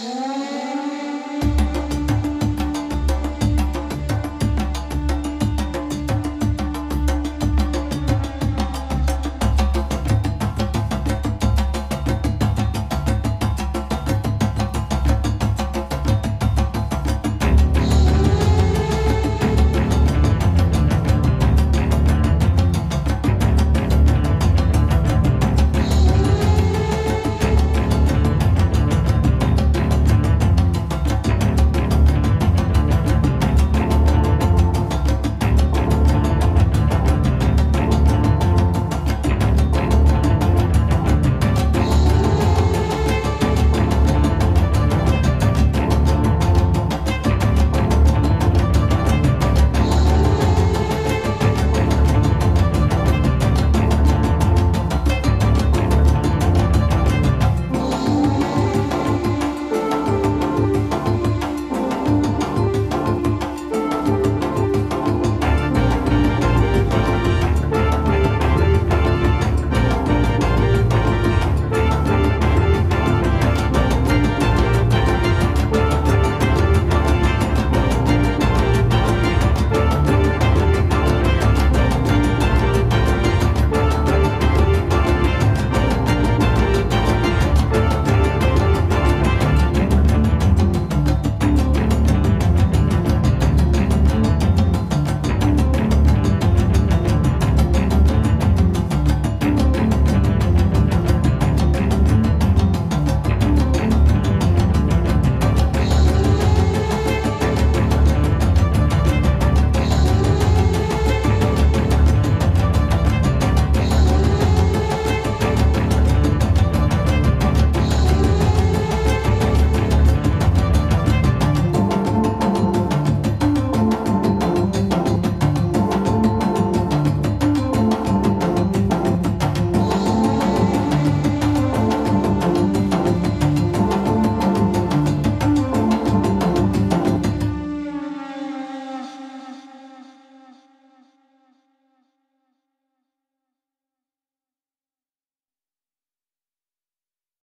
Yeah.